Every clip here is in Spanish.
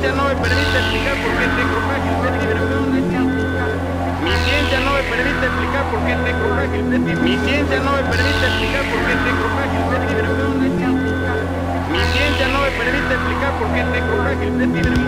ciencia no me permite explicar por qué tengo frágil de Mi ciencia no me permite explicar por qué tengo frágil de Mi ciencia no me permite explicar por qué tengo frágil de Mi ciencia no me permite explicar por qué tengo frágil de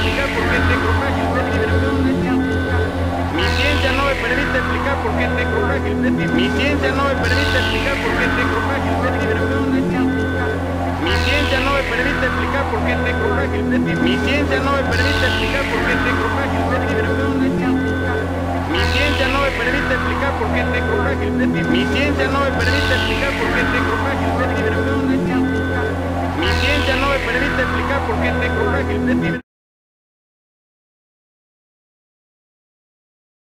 explicar por qué Mi ciencia no me permite explicar por qué tengo frágil Mi ciencia no me permite explicar por qué tengo frágil Mi ciencia no me permite explicar por qué tengo frágil Mi ciencia no me permite explicar por qué tengo frágil Mi ciencia no me permite explicar por qué tengo frágil Mi ciencia no me permite explicar por qué tengo frágil Mi ciencia no me permite explicar por qué